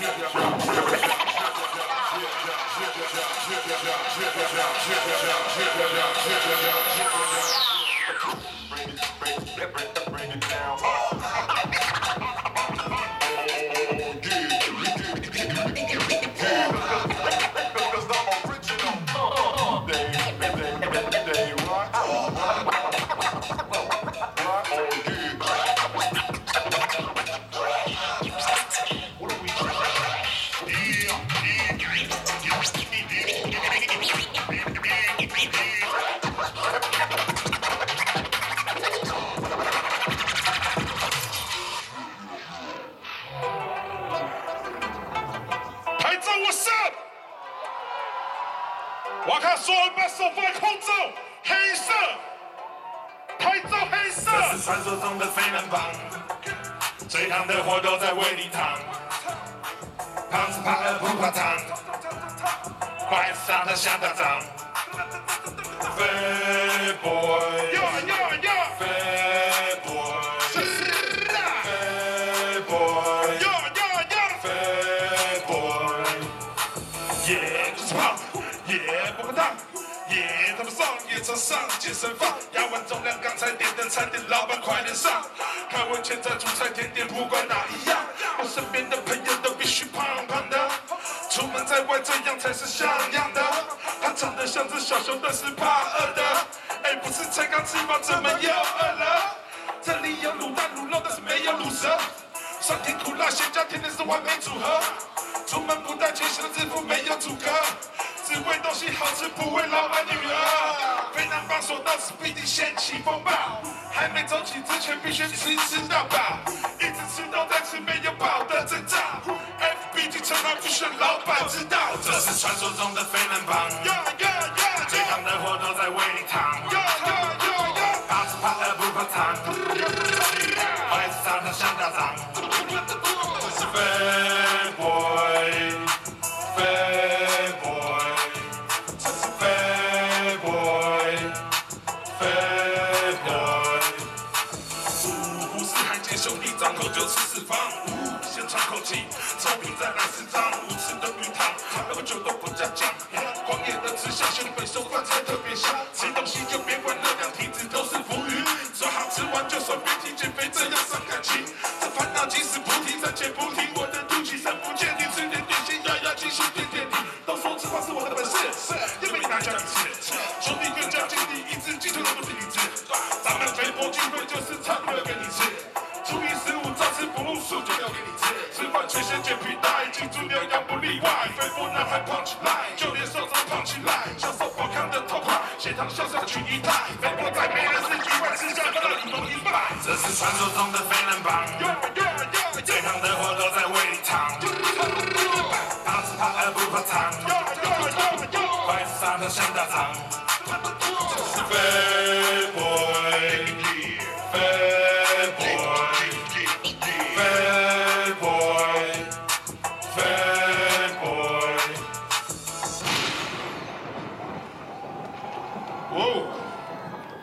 Yeah. 他说把手放在空中，黑色，拍照黑色。这是传说中的飞人帮，最烫的火都在胃里烫。胖子怕饿不怕烫，快上他想打仗。他们上夜场上健身房，压完重量，刚才点的餐点，老板快点上，看完现在主菜甜点，不管哪一样，我身边的朋友都必须胖胖的，出门在外这样才是像样的，他长得像只小熊，但是怕饿的，哎，不是才刚吃饱，怎么又饿了？这里有卤蛋卤肉，但是没有卤蛇。酸甜苦辣咸加甜的是完美组合。出门不带钱，显得制服没有阻隔。只为东西好吃，不为老板女儿。非难放手到此必定掀起风暴，还没走起之前必须吃吃到饱，一直吃到再吃，没有饱的征兆。FBG 成了不选老板知道，这是传说中的飞人兄弟，张口就吃四方。先喘口气，臭皮再来四张。五吃的鱼汤，那么酒都不加酱。狂野的吃香，兄弟手饭菜特别香。吃东西就别管热量，体脂都是浮云。说好吃完就算，别提减肥，这样伤感情。这烦恼即使不提，暂且不提。我的肚脐深不见底，吃点点心，压压惊心，点点滴。都说吃饭是我的本例外。肥婆男孩胖起来，就连手掌胖起来。享受健康的头块，血糖向上取一代。肥婆在没人是局外，吃下个一梦一半。这是传说中的飞人帮，呀呀呀最夯的货都在胃里躺。胖子怕饿不怕烫，快上他想打仗。